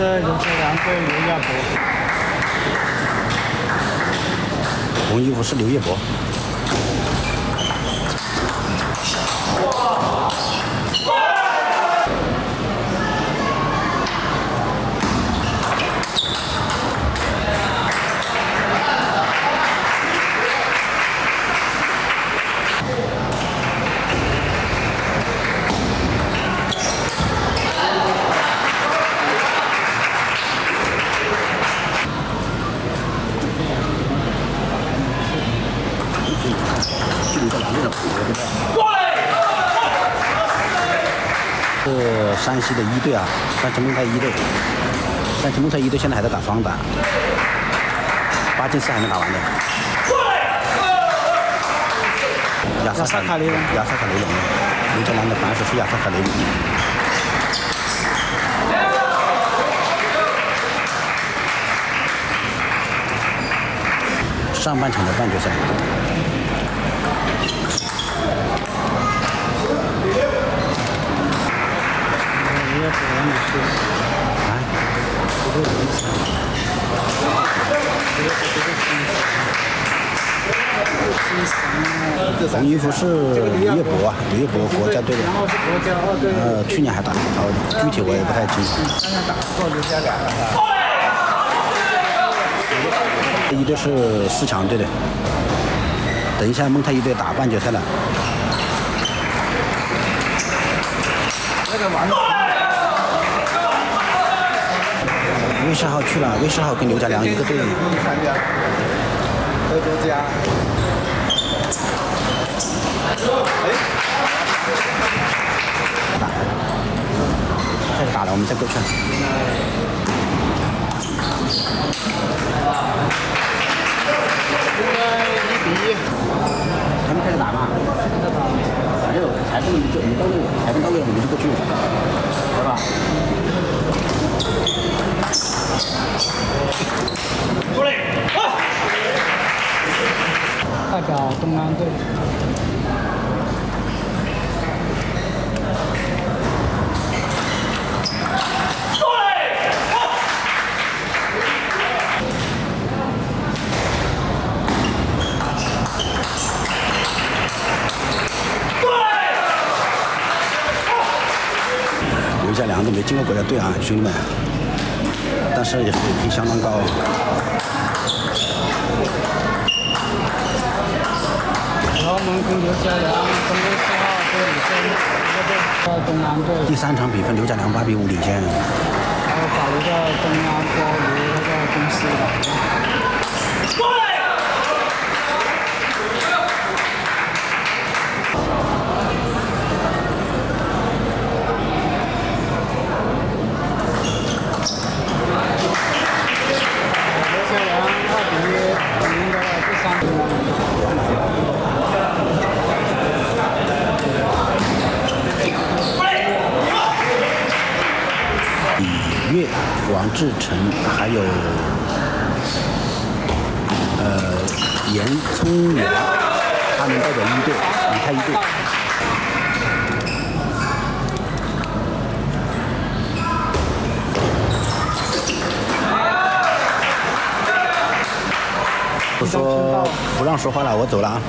是刘家良对刘亚博。红衣服是刘叶博。是山西的一队啊，山西蒙泰一队。山西蒙泰一队现在还在打双打，八进四还没打完呢。亚萨卡雷龙，亚萨卡雷龙，刘家良的反手是亚萨卡雷龙。上半场的半决赛。红衣服是刘叶博啊，刘叶博国家队的，呃，去年还打过超，具体我也不太清楚。一队是四强队的，等一下蒙泰一队打半决赛了。那个王。魏世豪去了，魏世豪跟刘家良一个队。参加。何德佳。哎。打。开始打了，我们再过去。应该一比一。还没开始打吗？还有裁判就你到位，裁判到位我们就过去，是吧？过来！代表东安队。过来！过来！刘家良都没进过国家队啊，兄弟们。但是也水平相当高。我们跟刘家良中国四号队领先，到东安队。第三场比分，刘家良八比五领先。还有保留个东安波卢那个公司。王志成，还有呃严聪远，他们代表一队，离开一队。我说不让说话了，我走了啊。